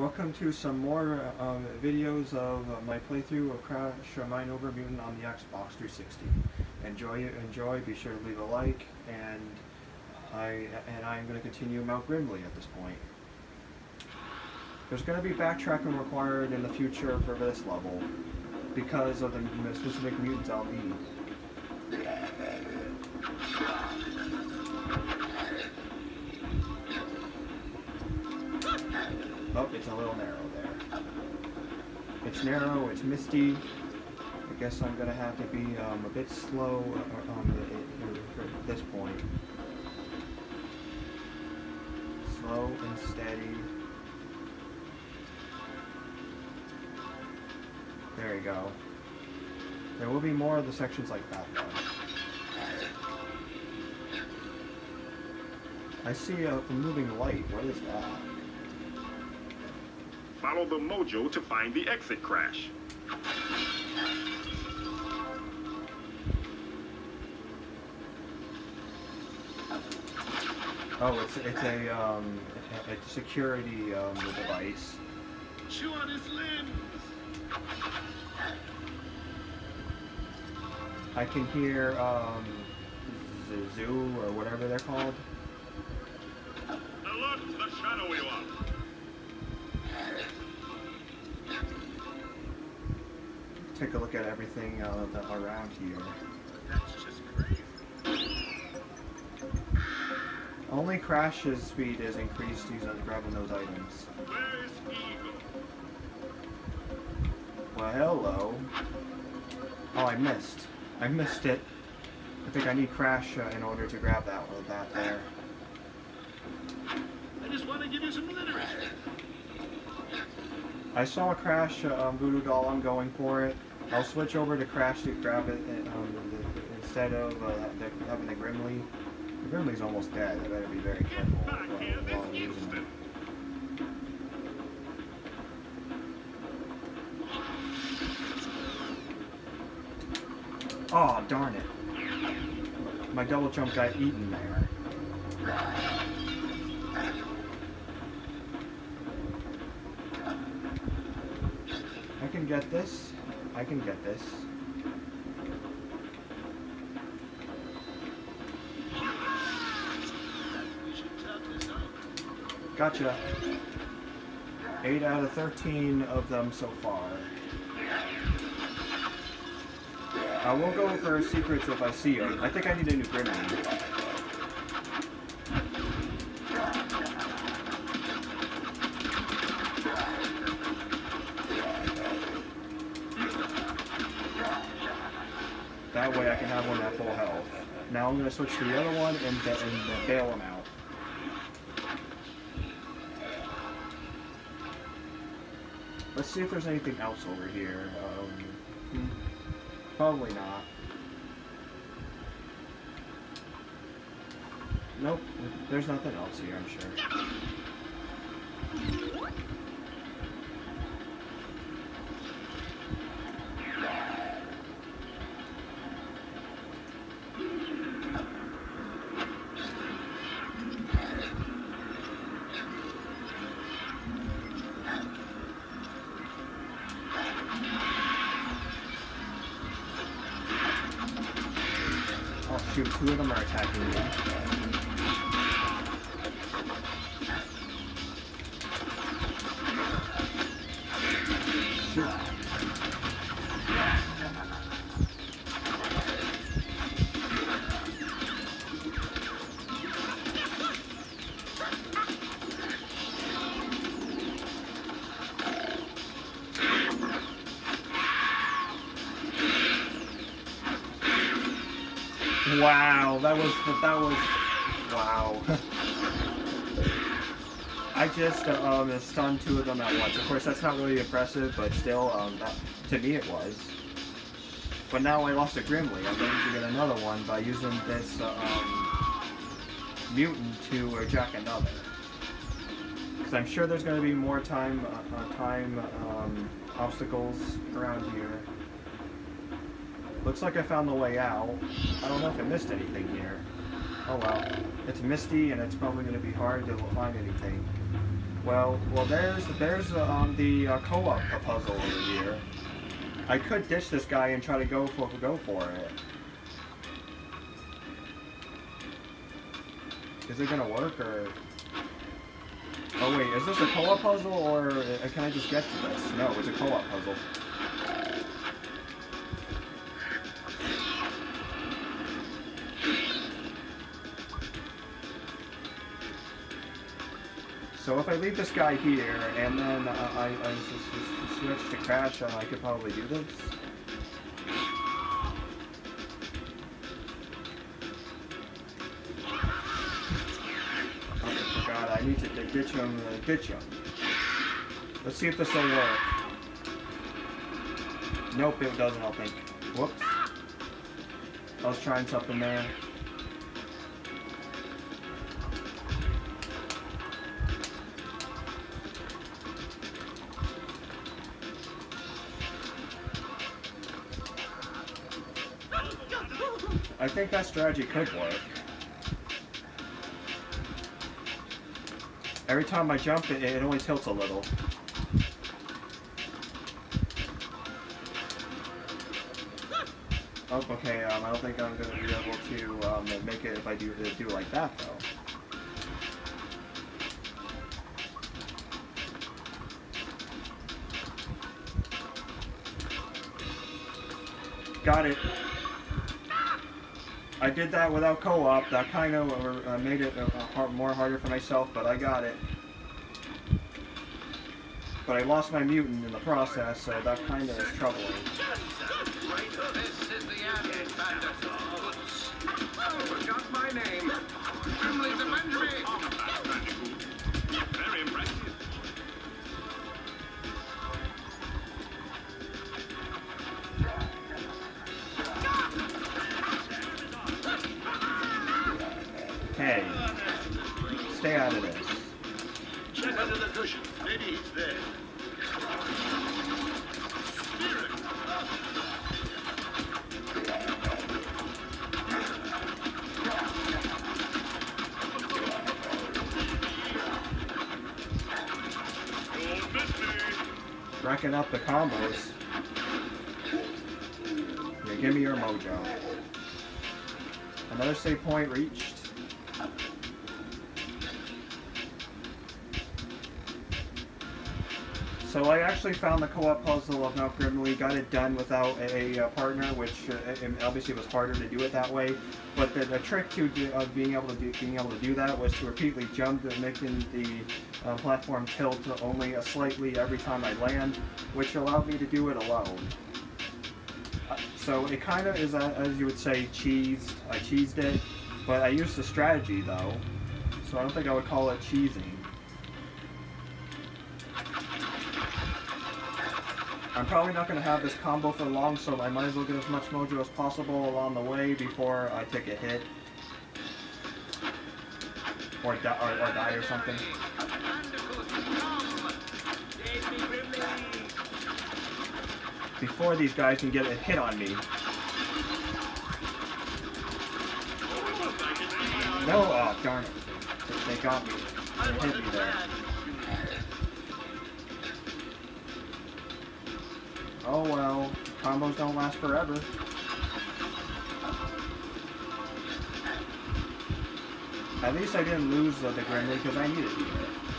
Welcome to some more um, videos of my playthrough of Crash uh, Mind Over Mutant on the Xbox 360. Enjoy enjoy, be sure to leave a like, and I and I'm going to continue Mount Grimly at this point. There's going to be backtracking required in the future for this level because of the specific mutants I'll need. A little narrow there. It's narrow, it's misty. I guess I'm gonna have to be um, a bit slow uh, um, at this point. Slow and steady. There you go. There will be more of the sections like that though. I see a moving light. What is that? Follow the mojo to find the exit crash. Oh, it's it's a um a, a security um device. Chew on his limbs. I can hear um the zoo or whatever they're called. Alert the shadowy one. Take a look at everything uh, around here. That's just crazy. Only Crash's speed is increased using grabbing those items. Well, hello. Oh, I missed. I missed it. I think I need Crash uh, in order to grab that with that there. I just want to give you some literature. I saw a Crash uh, um, Voodoo Doll. I'm going for it. I'll switch over to Crash to grab it uh, um, the, the, instead of uh, the, having the Grimly. The Grimly's almost dead. I better be very careful while, while I'm using it. Oh, darn it. My double jump got eaten there. I can get this. I can get this. Gotcha. 8 out of 13 of them so far. I won't go for secrets if I see them. I think I need a new Grimly. Have one at full health. Now I'm going to switch to the other one and, ba- and bail him out. Let's see if there's anything else over here. Um, probably not. Nope, there's nothing else here, I'm sure. Two of them are attacking me. Wow, that was that was wow. I just um, stunned two of them at once. Of course, that's not really impressive, but still, um, that, to me it was. But now I lost a Grimly. I'm going to get another one by using this uh, um, mutant to jack another. Because I'm sure there's going to be more time uh, uh, time um, obstacles around here. Looks like I found the way out. I don't know if I missed anything here. Oh well. It's misty and it's probably going to be hard to find anything. Well, well, there's there's um, the uh, co-op puzzle over here. I could ditch this guy and try to go for go for it. Is it gonna work or? Oh wait, is this a co-op puzzle or uh, can I just get to this? No, it's a co-op puzzle. So if I leave this guy here and then uh, I, I s- s- switch to crash, I could probably do this. Oh, forgot. I need to ditch him. Uh, ditch him. Let's see if this will work. Nope, it doesn't. I think. Whoops. I was trying something there. I think that strategy could work. Every time I jump, it, it only tilts a little. Oh, okay. Um, I don't think I'm gonna be able to um, make it if I do do it like that, though. Got it. I did that without co-op. That kind of uh, made it more harder for myself, but I got it. But I lost my mutant in the process, so that kind of is troubling. Hey, stay out of this. Check under the cushion. Maybe it's there. Spirit. Don't miss me. Racking up the combos. Yeah, give me your mojo. Another save point reached. So I actually found the co-op puzzle of Mount Grimly, got it done without a, a partner, which uh, obviously was harder to do it that way. But the, the trick to do, of being able to do, being able to do that was to repeatedly jump, making the uh, platform tilt only a slightly every time I land, which allowed me to do it alone. Uh, So it kind of is, uh, as you would say, cheesed. I cheesed it, but I used the strategy though, so I don't think I would call it cheesing. I'm probably not going to have this combo for long, so I might as well get as much mojo as possible along the way before I take a hit. Or, di- or, or die or something. Before these guys can get a hit on me. No, oh darn it. They got me. They hit me there. Oh well, combos don't last forever. At least I didn't lose the Grimly because I needed to.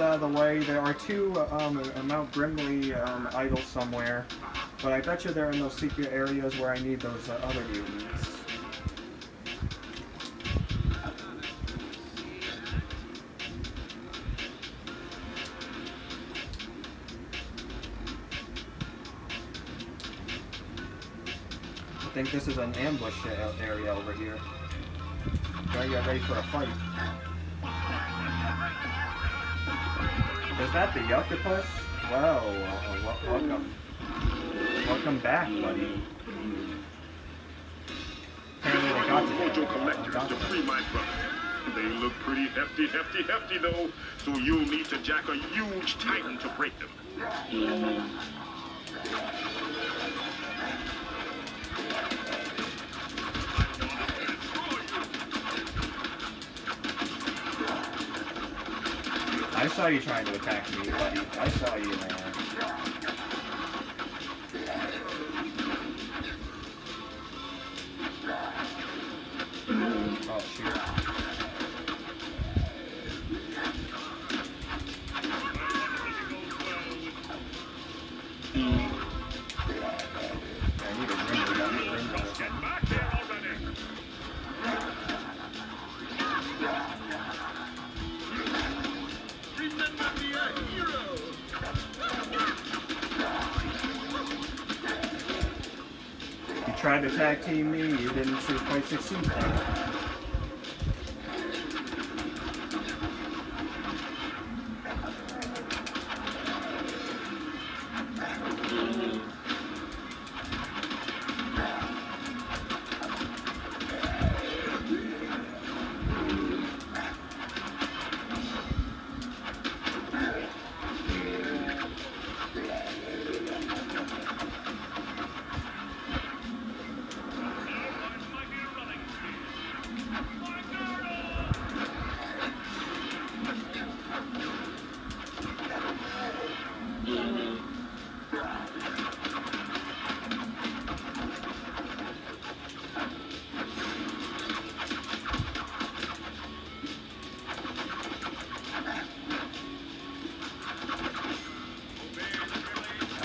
Co-op out of the way. There are two um, Mount Grimly um, idols somewhere, but I bet you they're in those secret areas where I need those uh, other mutants. I think this is an ambush area over here. Gotta get ready for a fight. Is that the octopus? Well, uh, wel- welcome. Welcome back, buddy. Hey, got to Mojo collectors got to free my brother. They look pretty hefty, hefty, hefty though, so you'll need to jack a huge titan to break them. Saw you trying to attack me, buddy. I saw you, man. tried to tag team me, you didn't quite succeed.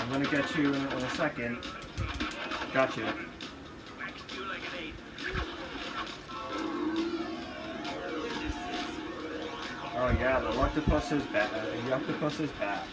I'm gonna get you in, a second. Got you. Oh yeah, the octopus is back. The octopus is back.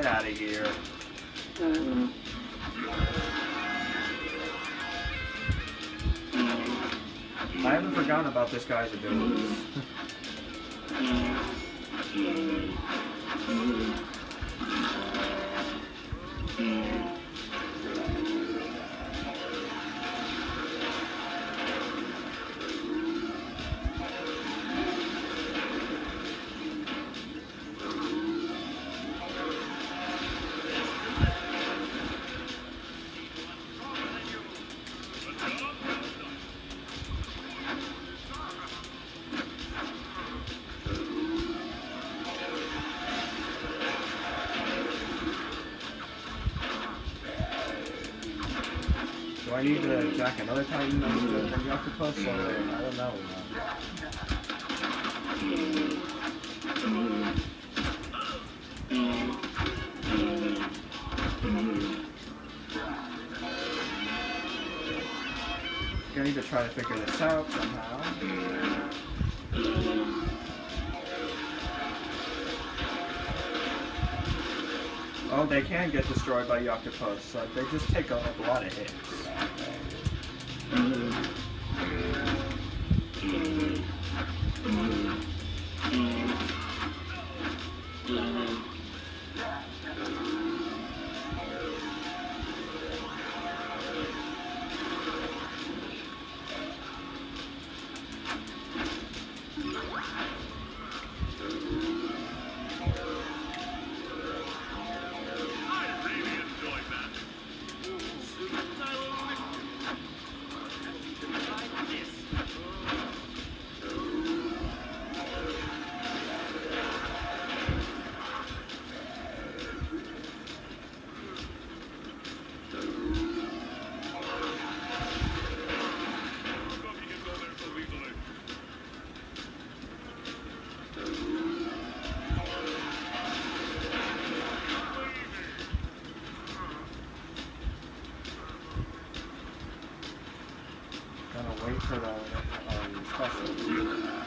Get out of here. I haven't forgotten about this guy's abilities. I need to jack another titan on the, octopus or I don't know. I need to try to figure this out somehow. Oh, they can get destroyed by octopus. so they just take a lot of hits. I したら、あのスタッフ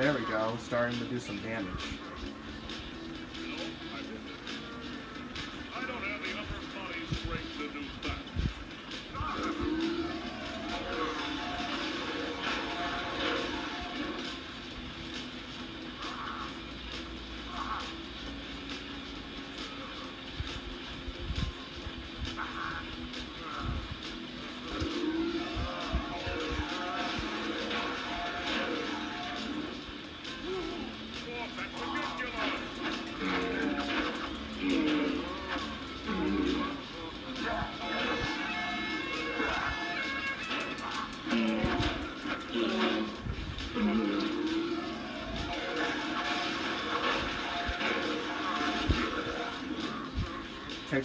There we go, starting to do some damage.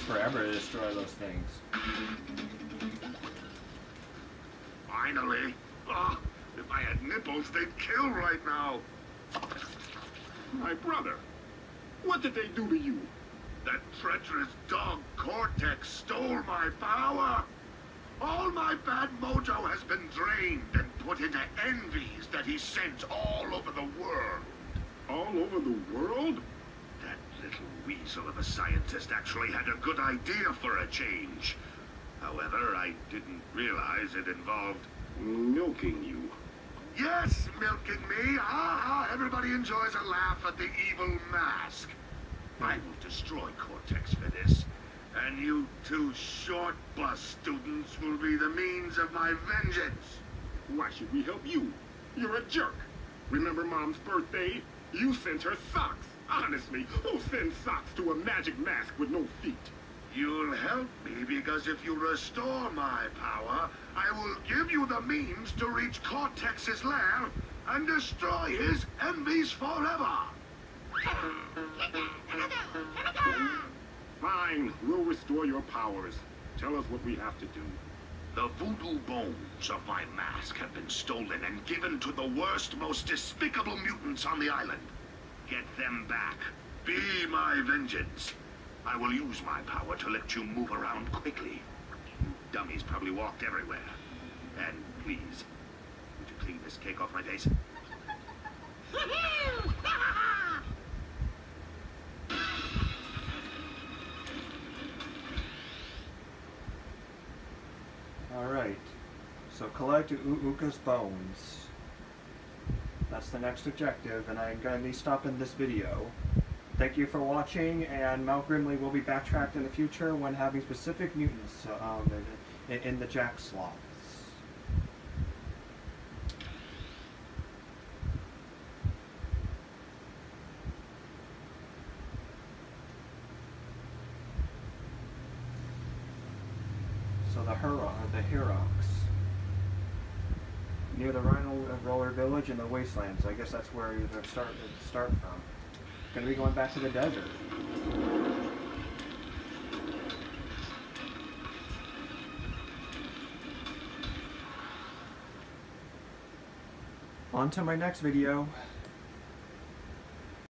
Forever to destroy those things. Finally. Oh, if I had nipples, they'd kill right now. My brother. What did they do to you? That treacherous dog Cortex stole my power. All my bad mojo has been drained and put into NVs that he sent all over the world. All over the world? Little weasel of a scientist actually had a good idea for a change. However, I didn't realize it involved milking you. Yes, milking me. Ha ha. Everybody enjoys a laugh at the evil mask. I will destroy Cortex for this. And you two short bus students will be the means of my vengeance. Why should we help you? You're a jerk. Remember Mom's birthday? You sent her socks. Honestly, who sends socks to a magic mask with no feet? You'll help me because if you restore my power, I will give you the means to reach Cortex's lair and destroy his NVs forever. Fine, we'll restore your powers. Tell us what we have to do. The voodoo bones of my mask have been stolen and given to the worst, most despicable mutants on the island. Get them back. Be my vengeance. I will use my power to let you move around quickly. You dummies probably walked everywhere. And please, would you clean this cake off my face? Alright. So collect U- Uka's bones. That's the next objective, and I'm going to be stopping this video. Thank you for watching, and Mount Grimly will be backtracked in the future when having specific mutants um, in, in the Jack sloths. So the Hero, the Herox. Near the Rhino Roller Village in the Wastelands. I guess that's where you're going start start from. Gonna be going back to the desert. On to my next video.